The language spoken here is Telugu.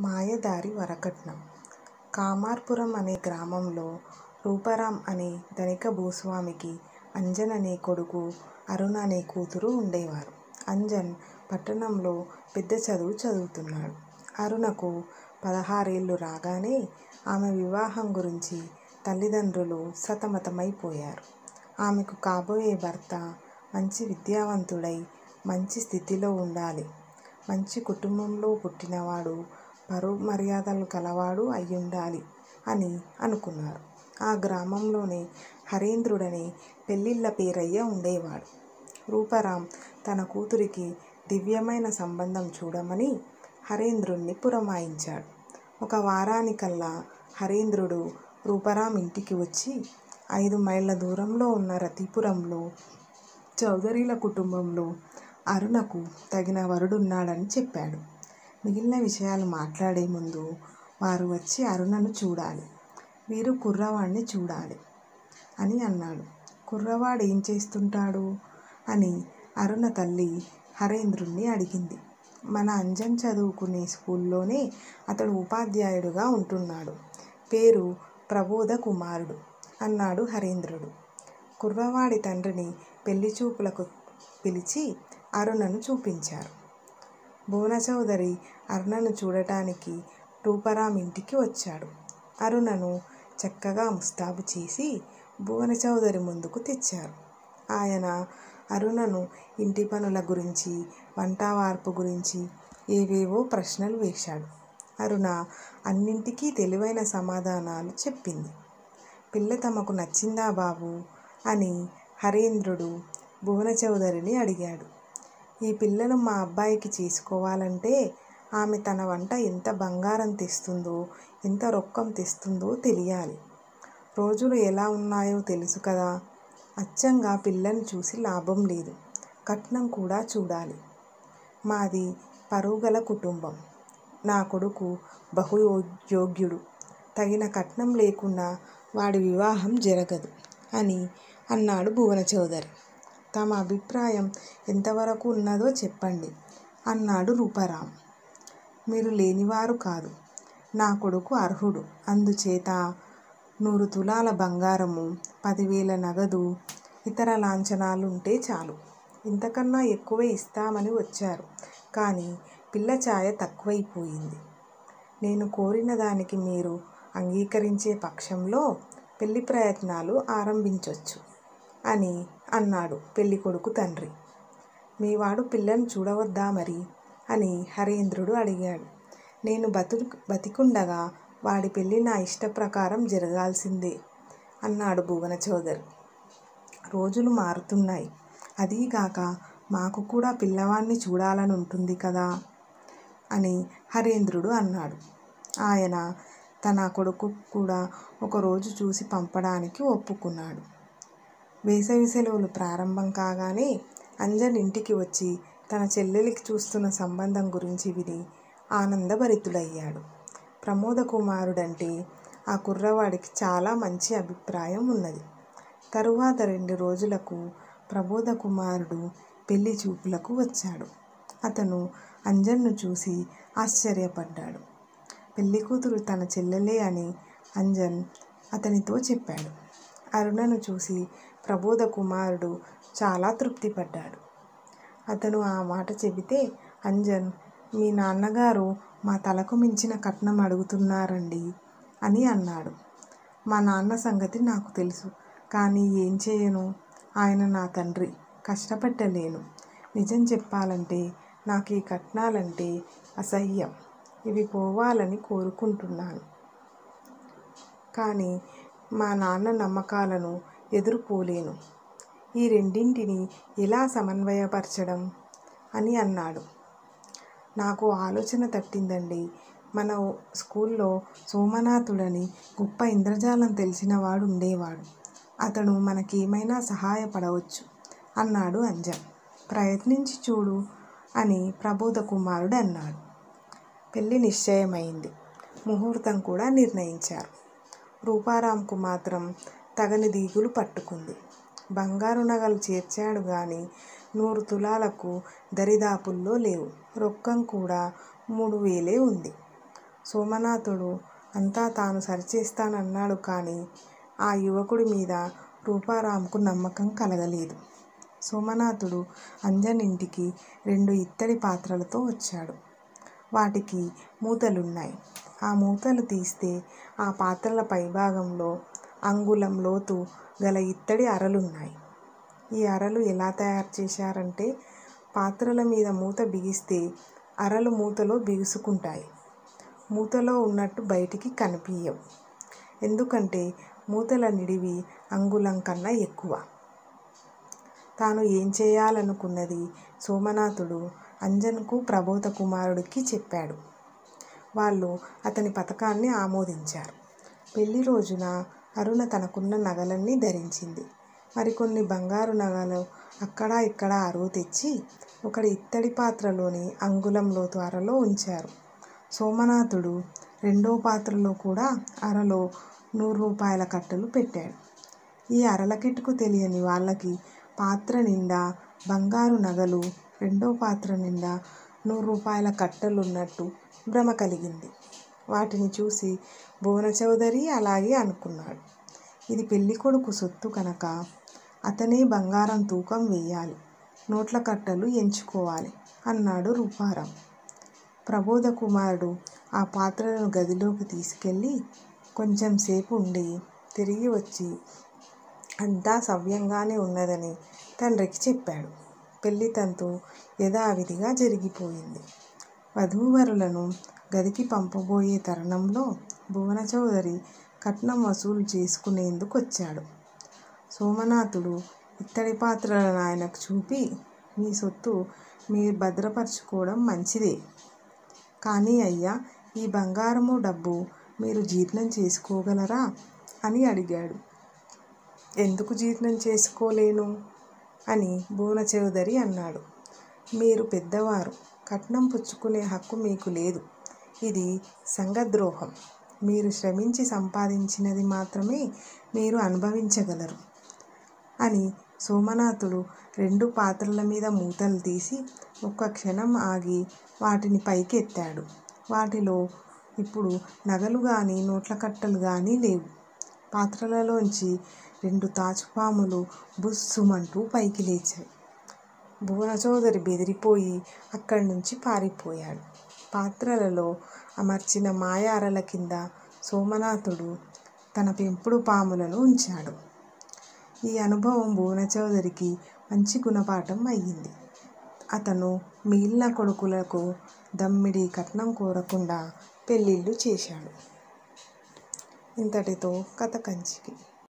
మాయదారి వరకట్నం కామార్పురం అనే గ్రామంలో రూపారాం అనే ధనిక భూస్వామికి అంజన్ అనే కొడుకు అరుణ అనే కూతురు ఉండేవారు. అంజన్ పట్టణంలో పెద్ద చదువు చదువుతున్నాడు. అరుణకు పదహారేళ్ళు రాగానే ఆమె వివాహం గురించి తల్లిదండ్రులు సతమతమైపోయారు. ఆమెకు కాబోయే భర్త మంచి విద్యావంతుడై మంచి స్థితిలో ఉండాలి. మంచి కుటుంబంలో పుట్టినవాడు, పరువు మర్యాదలు గలవాడు అయ్యుండాలి అని అనుకున్నారు. ఆ గ్రామంలోనే హరేంద్రుడనే పెళ్ళిళ్ళ పేరయ్య ఉండేవాడు. రూపారాం తన కూతురికి దివ్యమైన సంబంధం చూడమని హరేంద్రుణ్ణి పురమాయించాడు. ఒక వారానికల్లా హరేంద్రుడు రూపారాం ఇంటికి వచ్చి ఐదు మైళ్ళ దూరంలో ఉన్న రతిపురంలో చౌదరీల కుటుంబంలో అరుణకు తగిన వరుడున్నాడని చెప్పాడు. మిగిలిన విషయాలు మాట్లాడే ముందు వారు వచ్చి అరుణను చూడాలి. వీరు కుర్రవాడిని చూడాలి అని అన్నాడు. కుర్రవాడు ఏం చేస్తుంటాడు? అని అరుణ తల్లి హరేంద్రుణ్ణి అడిగింది. మన అంజన్ చదువుకునే స్కూల్లోనే అతడు ఉపాధ్యాయుడుగా ఉంటున్నాడు. పేరు ప్రబోధ కుమారుడు అన్నాడు హరేంద్రుడు. కుర్రవాడి తండ్రిని పెళ్ళిచూపులకు పిలిచి అరుణను చూపించారు. భువనచౌదరి అరుణను చూడటానికి టూపరామ్ ఇంటికి వచ్చాడు. అరుణను చక్కగా ముస్తాబు చేసి భువనచౌదరి ముందుకు తెచ్చారు. ఆయన అరుణను ఇంటి పనుల గురించి, వంటావార్పు గురించి ఏవేవో ప్రశ్నలు వేశాడు. అరుణ అన్నింటికీ తెలివైన సమాధానాలు చెప్పింది. పిల్ల తమకు నచ్చిందా బాబూ? అని హరేంద్రుడు భువనచౌదరిని అడిగాడు. ఈ పిల్లను మా అబ్బాయికి చేసుకోవాలంటే ఆమె తన వంట ఎంత బంగారం తెస్తుందో, ఎంత రొక్కం తెస్తుందో తెలియాలి. రోజులు ఎలా ఉన్నాయో తెలుసు కదా! అచ్చంగా పిల్లను చూసి లాభం లేదు. కట్నం కూడా చూడాలి. మాది పరుగుల కుటుంబం. నా కొడుకు బహు యోగ్యుడు. తగిన కట్నం లేకుండా వాడి వివాహం జరగదు అని అన్నాడు భువన చౌదరి తమ అభిప్రాయం ఎంతవరకు ఉన్నదో చెప్పండి అన్నాడు రూపారాం. మీరు లేనివారు కాదు. నా కొడుకు అర్హుడు. అందుచేత నూరు తులాల బంగారము, పదివేల నగదు, ఇతర లాంఛనాలు ఉంటే చాలు. ఇంతకన్నా ఎక్కువే ఇస్తామని వచ్చారు. కానీ పిల్ల ఛాయ తక్కువైపోయింది. నేను కోరిన దానికి మీరు అంగీకరించే పక్షంలో పెళ్ళి ప్రయత్నాలు ఆరంభించవచ్చు అని అన్నాడు పెళ్ళికొడుకు తండ్రి. మీవాడు పిల్లను చూడవద్దా మరి? అని హరేంద్రుడు అడిగాడు. నేను బతికుండగా వాడి పెళ్ళి నా ఇష్ట ప్రకారం జరగాల్సిందే అన్నాడు భువన చౌదరి రోజులు మారుతున్నాయి. అదీగాక మాకు కూడా పిల్లవాణ్ణి చూడాలనుంటుంది కదా! అని హరేంద్రుడు అన్నాడు. ఆయన తన కొడుకు కూడా ఒకరోజు చూసి పంపడానికి ఒప్పుకున్నాడు. వేసవి సెలవులు ప్రారంభం కాగానే అంజన్ ఇంటికి వచ్చి తన చెల్లెలికి చూస్తున్న సంబంధం గురించి విని ఆనందభరితుడయ్యాడు. ప్రమోద కుమారుడంటే ఆ కుర్రవాడికి చాలా మంచి అభిప్రాయం ఉన్నది. తరువాత రెండు రోజులకు ప్రబోధ కుమారుడు పెళ్ళి చూపులకు వచ్చాడు. అతను అంజన్ను చూసి ఆశ్చర్యపడ్డాడు. పెళ్ళికూతురు తన చెల్లెలే అని అంజన్ అతనితో చెప్పాడు. అరుణను చూసి ప్రబోధ కుమారుడు చాలా తృప్తిపడ్డాడు. అతను ఆ మాట చెబితే అంజన్ మీ నాన్నగారు మా తలకు మించిన కట్నం అడుగుతున్నారండి అని అన్నాడు. మా నాన్న సంగతి నాకు తెలుసు. కానీ ఏం చేయను? ఆయన నా తండ్రి. కష్టపెట్టలేను. నిజం చెప్పాలంటే నాకు ఈ కట్నాలంటే అసహ్యం. ఇవి పోవాలని కోరుకుంటున్నాను. కానీ మా నాన్న నమ్మకాలను ఎదుర్కోలేను. ఈ రెండింటిని ఎలా సమన్వయపరచడం? అని అన్నాడు. నాకు ఆలోచన తట్టిందండి మన స్కూల్లో సోమనాథుడని గొప్ప ఇంద్రజాలం తెలిసినవాడుండేవాడు. అతడు మనకేమైనా సహాయపడవచ్చు అన్నాడు అంజన్. ప్రయత్నించి చూడు అని ప్రబోధ కుమారుడు అన్నాడు. పెళ్ళి నిశ్చయమైంది. ముహూర్తం కూడా నిర్ణయించారు. రూపారాంకు మాత్రం తగని దిగులు పట్టుకుంది. బంగారు నగలు చేర్చాడు గాని నూరు తులాలకు దరిదాపుల్లో లేవు. రొక్కం కూడా మూడు వేలే ఉంది. సోమనాథుడు అంతా తాను సరిచేస్తానన్నాడు కానీ ఆ యువకుడి మీద రూపారాంకు నమ్మకం కలగలేదు. సోమనాథుడు అంజనింటికి రెండు ఇత్తడి పాత్రలతో వచ్చాడు. వాటికి మూతలున్నాయి. ఆ మూతలు తీస్తే ఆ పాత్రల పైభాగంలో అంగుళం లోతు గల ఇత్తడి అరలున్నాయి. ఈ అరలు ఎలా తయారు చేశారంటే పాత్రల మీద మూత బిగిస్తే అరలు మూతలో బిగుసుకుంటాయి. మూతలో ఉన్నట్టు బయటికి కనిపించవు ఎందుకంటే మూతల నిడివి అంగుళం కన్నా ఎక్కువ. తాను ఏం చేయాలనుకున్నది సోమనాథుడు అంజన్కు ప్రబోధ కుమారుడికి చెప్పాడు. వాళ్ళు అతని పథకాన్ని ఆమోదించారు. పెళ్ళి రోజున అరుణ తనకున్న నగలన్నీ ధరించింది. మరికొన్ని బంగారు నగలు అక్కడా ఇక్కడా అరువు తెచ్చి ఒకటి ఇత్తడి పాత్రలోని అంగుళం లోతు అరలో ఉంచారు. సోమనాథుడు రెండో పాత్రలో కూడా అరలో నూరు రూపాయల కట్టలు పెట్టాడు. ఈ అరల తెలియని వాళ్ళకి పాత్ర నిండా బంగారు నగలు, రెండో పాత్ర నిండా నూరు రూపాయల కట్టలున్నట్టు భ్రమ కలిగింది. వాటిని చూసి భువన చౌదరి అలాగే అనుకున్నాడు. ఇది పెళ్ళికొడుకు సొత్తు కనుక అతనే బంగారం తూకం వేయాలి నోట్ల కట్టలు ఎంచుకోవాలి అన్నాడు రూపారాం. ప్రబోధ కుమారుడు ఆ పాత్రలను గదిలోకి తీసుకెళ్ళి కొంచెంసేపు ఉండి తిరిగి వచ్చి అంతా సవ్యంగానే ఉన్నదని తండ్రికి చెప్పాడు. పెళ్ళి తంతు యథావిధిగా జరిగిపోయింది. వధూవరులను గదికి పంపబోయే తరుణంలో భువన చౌదరి కట్నం వసూలు చేసుకునేందుకొచ్చాడు. సోమనాథుడు ఇత్తడి పాత్రలను ఆయనకు చూపి మీ సొత్తు మీరు భద్రపరచుకోవడం మంచిదే. కానీ అయ్యా ఈ బంగారము డబ్బు మీరు జీర్ణం చేసుకోగలరా? అని అడిగాడు. ఎందుకు జీర్ణం చేసుకోలేను? అని భువనచౌధరి అన్నాడు. మీరు పెద్దవారు. కట్నం పుచ్చుకునే హక్కు మీకు లేదు. ఇది సంఘద్రోహం. మీరు శ్రమించి సంపాదించినది మాత్రమే మీరు అనుభవించగలరు. అని సోమనాథుడు రెండు పాత్రల మీద మూతలు తీసి ఒక్క క్షణం ఆగి వాటిని పైకెత్తాడు. వాటిలో ఇప్పుడు నగలు కానీ నోట్ల కట్టలు కానీ లేవు. పాత్రలలోంచి రెండు తాచుపాములు బుస్సుమంటూ పైకి లేచాయి. భువనచౌధరి బెదిరిపోయి అక్కడి నుంచి పారిపోయాడు. పాత్రలలో అమర్చిన మాయ అరల కింద సోమనాథుడు తన పెంపుడు పాములను ఉంచాడు. ఈ అనుభవం భువనచౌధరికి మంచి గుణపాఠం అయింది. అతను మిగిలిన కొడుకులకు దమ్మిడి కట్నం కోరకుండా పెళ్ళిళ్ళు చేశాడు. ఇంతటితో కథ కంచికి